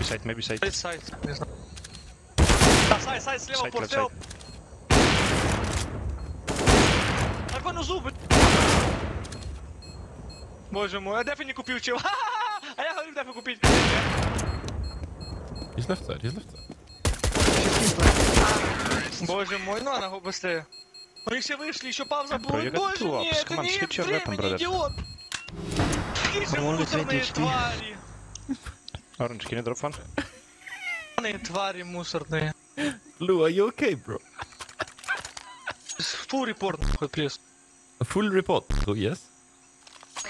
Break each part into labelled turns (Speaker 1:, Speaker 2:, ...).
Speaker 1: Maybe side, maybe side.
Speaker 2: Side, side. Да, side, side, слева,
Speaker 1: side,
Speaker 2: порт, слева. Такой на зубы. Боже мой, а дефи не купил, чел. А я говорю, дефи купить.
Speaker 3: He's left side, he's left side.
Speaker 2: Боже мой, ну она быстрее. У них все вышли, еще пауза была. Боже, нет, это не
Speaker 1: время,
Speaker 2: идиот. Какие же мусорные твари.
Speaker 1: Orange, can you drop one?
Speaker 2: Мусорные твари мусорные.
Speaker 3: Lou, are you okay, bro?
Speaker 2: Фу, репорт, нахуй, плес.
Speaker 3: A full report, Lou, yes?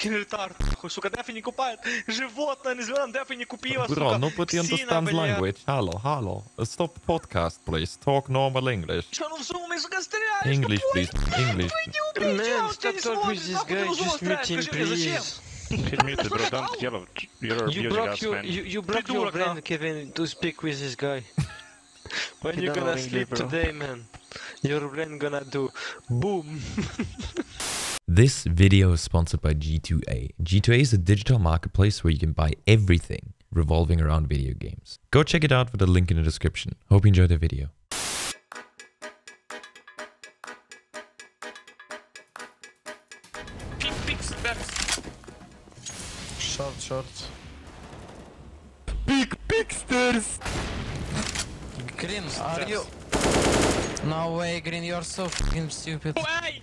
Speaker 2: Ретард, нахуй, сука, дефи не купает. Животное, не зверам, дефи не купила,
Speaker 3: Bro,
Speaker 2: сука.
Speaker 3: nobody
Speaker 2: Псина,
Speaker 3: understands
Speaker 2: бля.
Speaker 3: language. Hello, hello. Uh, Stop podcast, please. Talk normal English.
Speaker 2: Что, ну в зуме, сука, стреляешь?
Speaker 3: English, please. English.
Speaker 4: Man, stop talking with this guy. Just mute him, please.
Speaker 1: Bro. Don't yell. You're
Speaker 4: you
Speaker 1: abusing us,
Speaker 4: your,
Speaker 1: man.
Speaker 4: You, you broke your brain, Kevin, to speak with this guy. when you gonna sleep today, man? Your brain gonna do boom.
Speaker 3: this video is sponsored by G2A. G2A is a digital marketplace where you can buy everything revolving around video games. Go check it out with the link in the description. Hope you enjoyed the video.
Speaker 5: Short, short.
Speaker 6: Green, are you? No way, Green, you're so fucking stupid.
Speaker 2: Эй!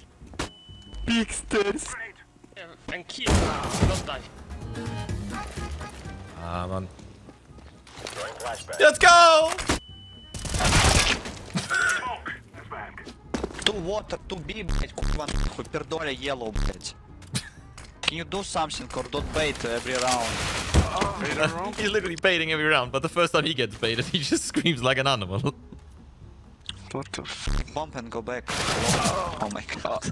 Speaker 2: And kill, don't die.
Speaker 3: Ah, man. Let's go!
Speaker 7: Two water, two B, блять, курва нахуй, пердоля yellow, блять. Can you do something or don't bait every round?
Speaker 3: He's literally baiting every round, but the first time he gets baited, he just screams like an animal.
Speaker 7: What the f Bump and go back. Oh my god.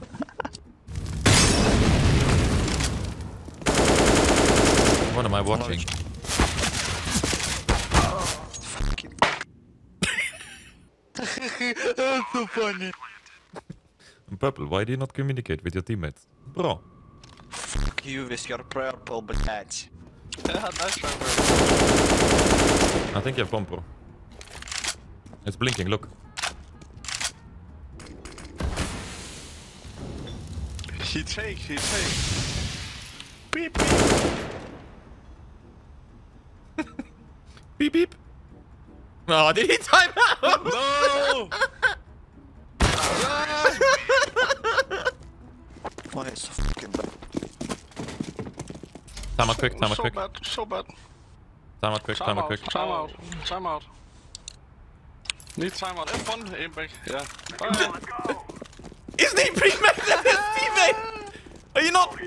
Speaker 3: What am I watching?
Speaker 7: That's so funny.
Speaker 3: Purple, why do you not communicate with your teammates? Bro
Speaker 7: Fuck you with your purple, блять.
Speaker 3: I think you have bomb, bro. It's blinking, look.
Speaker 5: He take, he take.
Speaker 3: Beep, beep. beep, beep. Oh, did he time out?
Speaker 5: No!
Speaker 7: Why is so fucking bad?
Speaker 3: Time out quick, time out
Speaker 5: so
Speaker 3: quick.
Speaker 5: bad, so bad.
Speaker 3: Time out quick, time out quick.
Speaker 5: Time out, time out. Need time out. F1, aim back. Yeah. Oh,
Speaker 3: Isn't he pre-made as his teammate? Are you not?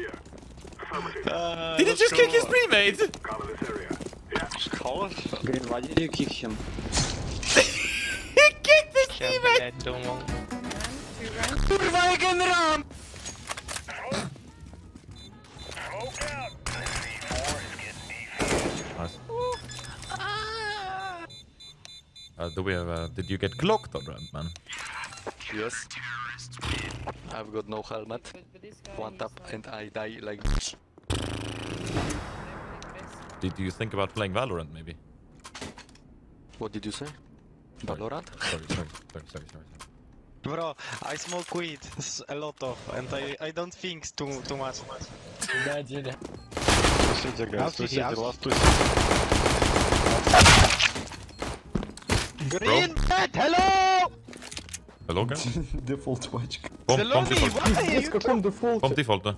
Speaker 3: Uh, did he just kick his pre-mate?
Speaker 5: call it.
Speaker 7: Green, why did you kick him?
Speaker 3: He kicked his teammate! Nice. Do we have, uh, did you get glocked on ramp, man?
Speaker 8: Yes. I've got no helmet. One tap and I die like this.
Speaker 3: Did you think about playing Valorant, maybe?
Speaker 8: What did you say? Valorant?
Speaker 3: Sorry, sorry, sorry, sorry, sorry.
Speaker 9: Bro, I smoke weed a lot of, and I, I don't think too too much.
Speaker 5: City, guys. Two city, last two
Speaker 9: Green Bro. hello!
Speaker 3: Hello, guys.
Speaker 10: default watch.
Speaker 3: Kom,
Speaker 9: kom,
Speaker 3: default.
Speaker 10: Kom, default.
Speaker 3: Kom, default.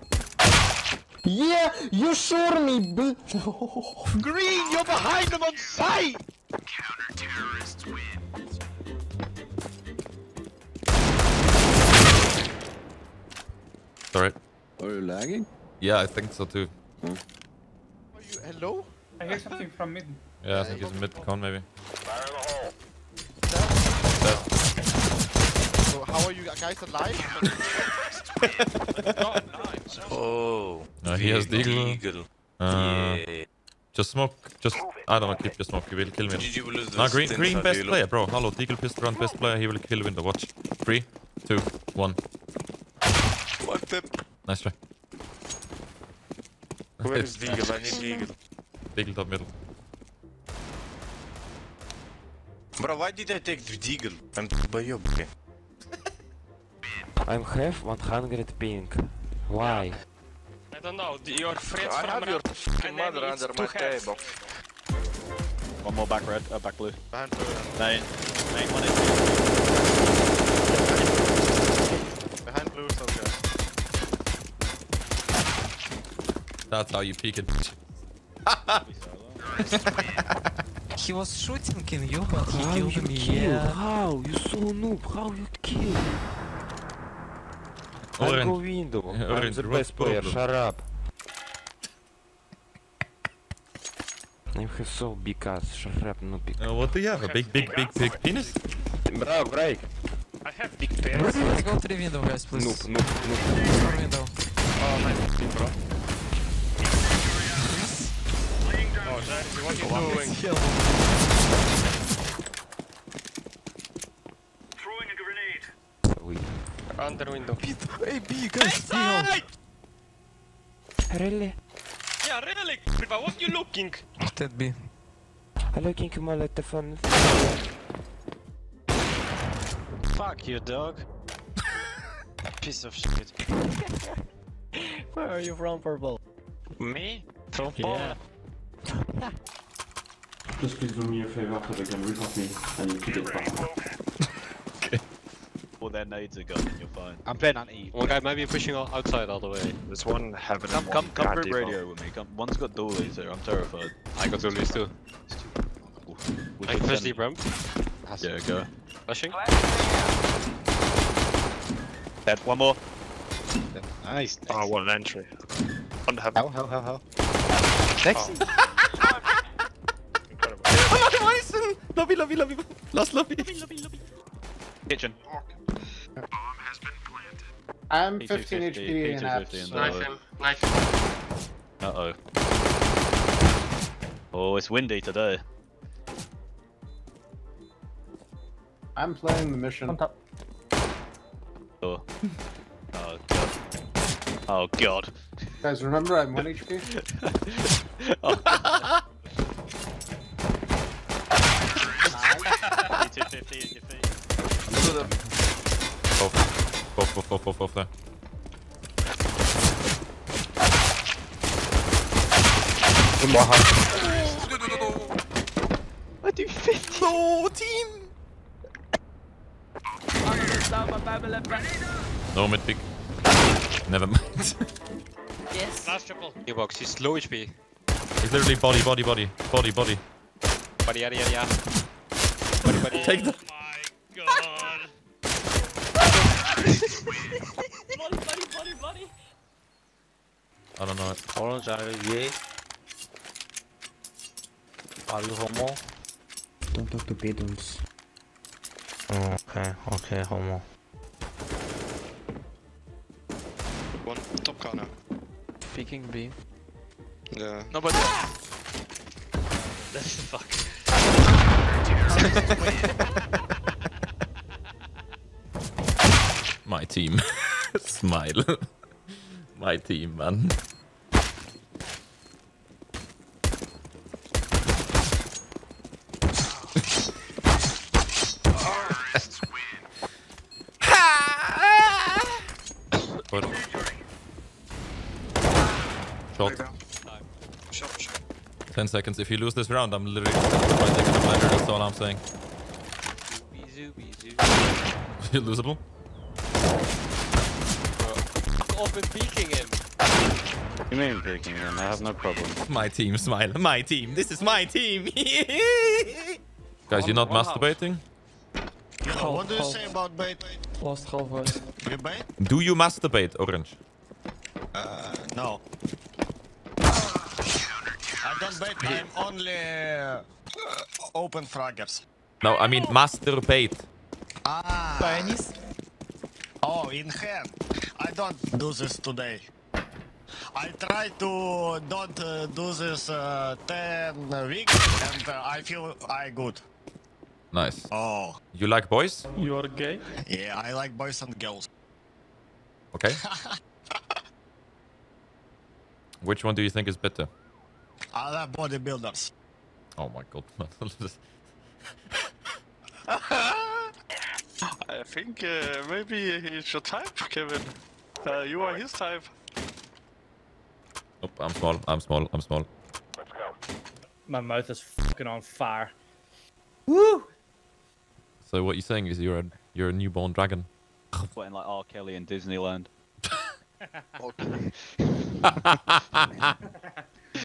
Speaker 10: Yeah, you sure me, but...
Speaker 9: Green, you're behind them on sight! Counter-terrorists win.
Speaker 3: Sorry.
Speaker 10: Are you lagging?
Speaker 3: Yeah, I think so too. Hmm.
Speaker 9: Are you hello?
Speaker 11: I hear something from mid.
Speaker 3: Yeah, I think it's mid con maybe.
Speaker 9: How are you guys alive?
Speaker 8: Oh.
Speaker 3: No, he has Deagle.
Speaker 8: Deagle.
Speaker 3: Uh,
Speaker 8: Yeah.
Speaker 3: Just smoke, just, I don't know, keep your smoke, he will kill me.
Speaker 8: Did you lose
Speaker 3: No, green, green best player, bro. Hello, Deagle pistol round best player, he will kill window, watch. Three, two, one.
Speaker 8: Fuck that.
Speaker 3: Nice try.
Speaker 5: Where is Deagle? I need Deagle.
Speaker 3: Deagle top middle.
Speaker 9: Bro, why did I take the deagle? I'm boyob, bro.
Speaker 4: I'm have 100 ping. Why?
Speaker 5: I don't know, your friends
Speaker 8: I
Speaker 5: from
Speaker 8: have your fucking mother under my
Speaker 5: heads.
Speaker 8: table.
Speaker 9: One more back red, uh, back blue.
Speaker 1: Behind blue.
Speaker 9: Main. Main one is
Speaker 1: Behind blue, so guys.
Speaker 3: That's how you peek it.
Speaker 6: He was shooting in you, but he
Speaker 4: How
Speaker 6: killed
Speaker 4: you
Speaker 6: me.
Speaker 4: kill?
Speaker 6: Yeah.
Speaker 4: How? You so noob. How you kill?
Speaker 3: Orange.
Speaker 4: go window. I'm the
Speaker 3: what
Speaker 4: best player.
Speaker 3: problem?
Speaker 4: Shut up. You have so big ass. Shut up, no big.
Speaker 3: Uh, what do you have? A big, big, big, big penis?
Speaker 4: Bro, break.
Speaker 5: I have big pants.
Speaker 6: Let's go to the window, guys, please.
Speaker 4: Noob, noob, noob.
Speaker 6: Window.
Speaker 5: Oh, nice bro. Oh, Jack, what are you doing? Under window.
Speaker 6: Hey, B, guys, hey!
Speaker 4: Really?
Speaker 5: Yeah, really, Priva, what you looking?
Speaker 6: That B.
Speaker 4: I'm looking at my little phone.
Speaker 9: Fuck you, dog. Piece of shit.
Speaker 10: Where are you from, Purple?
Speaker 9: Me? From
Speaker 10: Yeah.
Speaker 11: Just please do me a favor so they can report me. I need to get back.
Speaker 9: All their nades are gone and you're fine. I'm playing anti.
Speaker 12: One guy might be pushing o- outside all the way.
Speaker 1: There's one heaven
Speaker 9: Come,
Speaker 1: and
Speaker 9: come,
Speaker 1: one
Speaker 9: come
Speaker 1: guard
Speaker 9: group
Speaker 1: default.
Speaker 9: radio with me. Come, one's got dualies here. I'm terrified.
Speaker 12: I got dualies too.
Speaker 9: We
Speaker 12: I
Speaker 9: should
Speaker 12: flash
Speaker 9: send-
Speaker 12: deep ramp.
Speaker 9: Yeah, go.
Speaker 12: Flashing.
Speaker 9: Dead. One more. Nice.
Speaker 1: Oh, what an entry. Oh. On the heaven.
Speaker 9: How, how, how, how?
Speaker 1: Sexy. Incredible.
Speaker 3: Lobby, lobby, lobby. Last lobby.
Speaker 9: Kitchen.
Speaker 10: I'm 15 HP and
Speaker 9: P250
Speaker 10: apps.
Speaker 9: in
Speaker 10: so-
Speaker 9: the-
Speaker 12: Knife him. Knife him.
Speaker 9: Uh oh. Oh, it's windy today.
Speaker 10: I'm playing the mission.
Speaker 9: On Oh. Oh god. Oh god.
Speaker 10: Guys, remember I'm 1 HP?
Speaker 9: oh, P250 in your feet.
Speaker 3: Both, both, both, both, both, both there.
Speaker 9: What do you think?
Speaker 3: No, team! No mid pick. Never mind. yes.
Speaker 12: Last triple. New box, he's low HP.
Speaker 3: it's literally body, body, body, body, body.
Speaker 12: Buddy, yada, yada, yada. Buddy, buddy.
Speaker 3: Take the.
Speaker 5: my god.
Speaker 3: I don't know.
Speaker 8: Orange, are you gay? Are you homo?
Speaker 10: Don't talk to pedals.
Speaker 8: Okay, okay, homo.
Speaker 5: One top corner.
Speaker 6: Peeking B.
Speaker 5: Yeah. No, but. That's the fuck.
Speaker 3: team. Smile. My team, man. What? Shot. 10 seconds. If you lose this round, I'm literally by taking a blender. That's all I'm saying.
Speaker 12: Bizoo, bizoo.
Speaker 3: You're losable.
Speaker 12: Fuck off with peeking him.
Speaker 9: You mean peeking him? I have no problem.
Speaker 3: My team, smile. My team. This is my team. Guys, you're not
Speaker 12: One- one
Speaker 3: masturbating?
Speaker 9: what do you say about bait?
Speaker 10: Lost half voice.
Speaker 9: You bait?
Speaker 3: Do you masturbate, Orange?
Speaker 9: Uh, no. I don't bait, I'm only uh, open fraggers.
Speaker 3: No, I mean masturbate.
Speaker 9: Ah.
Speaker 6: Penis?
Speaker 9: Oh, in hand. I don't do this today. I try to don't uh, do this uh, 10 weeks and uh, I feel I good.
Speaker 3: Nice.
Speaker 9: Oh.
Speaker 3: You like boys?
Speaker 10: You are gay?
Speaker 9: Yeah, I like boys and girls.
Speaker 3: Okay. Which one do you think is better?
Speaker 9: I like bodybuilders.
Speaker 3: Oh my god.
Speaker 1: I think uh, maybe it's your type, Kevin. Uh, you are his type.
Speaker 3: Nope, I'm small. I'm small. I'm small. Let's go.
Speaker 13: My mouth is fucking on fire. Woo!
Speaker 3: So what you're saying is you're a you're a newborn dragon.
Speaker 14: Putting like R. Kelly in Disneyland.